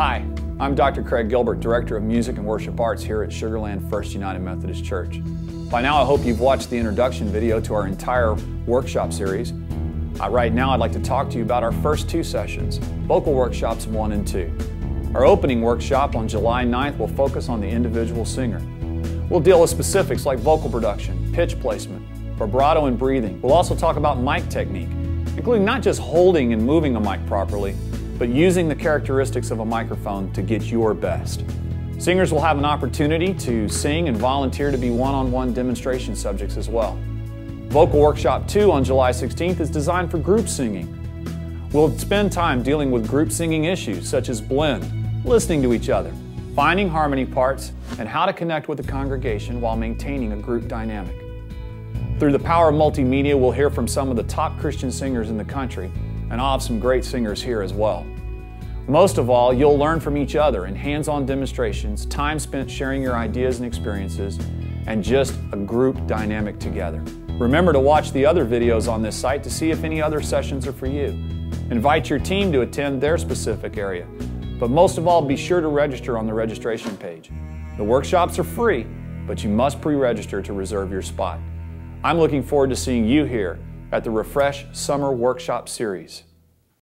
Hi, I'm Dr. Craig Gilbert, Director of Music and Worship Arts here at Sugar Land First United Methodist Church. By now, I hope you've watched the introduction video to our entire workshop series. Uh, right now, I'd like to talk to you about our first two sessions, Vocal Workshops 1 and 2. Our opening workshop on July 9th will focus on the individual singer. We'll deal with specifics like vocal production, pitch placement, vibrato and breathing. We'll also talk about mic technique, including not just holding and moving a mic properly, but using the characteristics of a microphone to get your best. Singers will have an opportunity to sing and volunteer to be one-on-one demonstration subjects as well. Vocal Workshop 2 on July 16th is designed for group singing. We'll spend time dealing with group singing issues such as blend, listening to each other, finding harmony parts, and how to connect with the congregation while maintaining a group dynamic. Through the power of multimedia, we'll hear from some of the top Christian singers in the country and I'll have some great singers here as well. Most of all, you'll learn from each other in hands-on demonstrations, time spent sharing your ideas and experiences, and just a group dynamic together. Remember to watch the other videos on this site to see if any other sessions are for you. Invite your team to attend their specific area. But most of all, be sure to register on the registration page. The workshops are free, but you must pre-register to reserve your spot. I'm looking forward to seeing you here at the Refresh Summer Workshop Series.